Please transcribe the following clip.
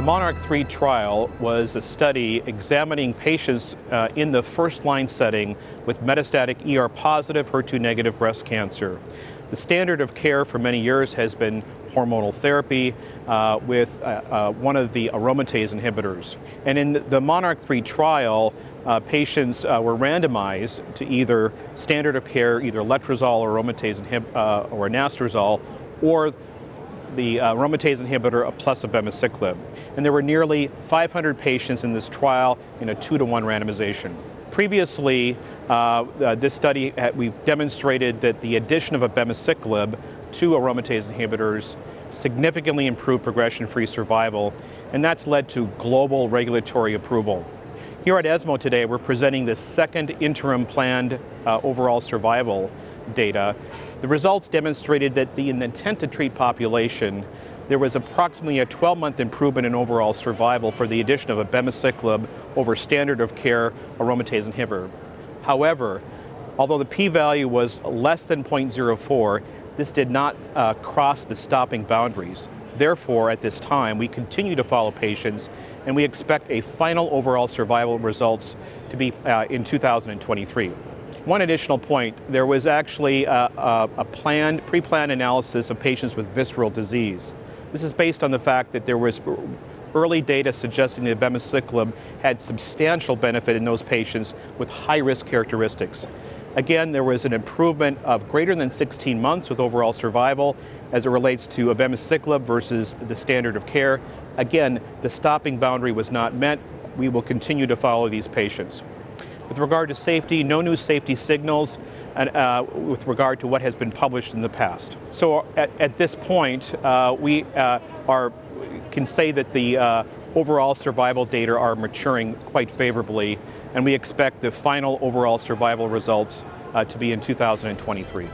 The Monarch 3 trial was a study examining patients uh, in the first line setting with metastatic ER positive, HER2 negative breast cancer. The standard of care for many years has been hormonal therapy uh, with uh, uh one of the aromatase inhibitors. And in the Monarch 3 trial, uh, patients uh, were randomized to either standard of care, either letrozole or aromatase inhib- or anastrozole, or the uh, aromatase inhibitor plus abemaciclib. And there were nearly 500 patients in this trial in a two to one randomization. Previously, uh, uh, this study, had, we've demonstrated that the addition of abemaciclib to aromatase inhibitors significantly improved progression-free survival, and that's led to global regulatory approval. Here at ESMO today, we're presenting the second interim planned uh, overall survival data the results demonstrated that the, in the intent to treat population, there was approximately a 12-month improvement in overall survival for the addition of abemaciclib over standard of care aromatase inhibitor. However, although the p-value was less than 0.04, this did not uh, cross the stopping boundaries. Therefore, at this time, we continue to follow patients and we expect a final overall survival results to be uh, in 2023. One additional point, there was actually a, a, a planned, pre-planned analysis of patients with visceral disease. This is based on the fact that there was early data suggesting that abemaciclib had substantial benefit in those patients with high-risk characteristics. Again, there was an improvement of greater than 16 months with overall survival as it relates to abemaciclib versus the standard of care. Again, the stopping boundary was not met. We will continue to follow these patients. With regard to safety, no new safety signals and, uh, with regard to what has been published in the past. So at, at this point, uh, we uh, are, can say that the uh, overall survival data are maturing quite favorably, and we expect the final overall survival results uh, to be in 2023.